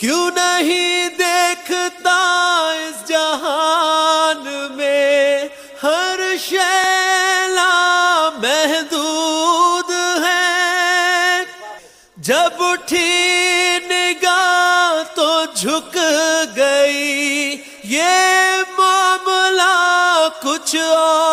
क्यों नहीं देखता इस जहान में हर शैला महदूद है? जब उठी निगाह तो झुक गई, ये मामला कुछ और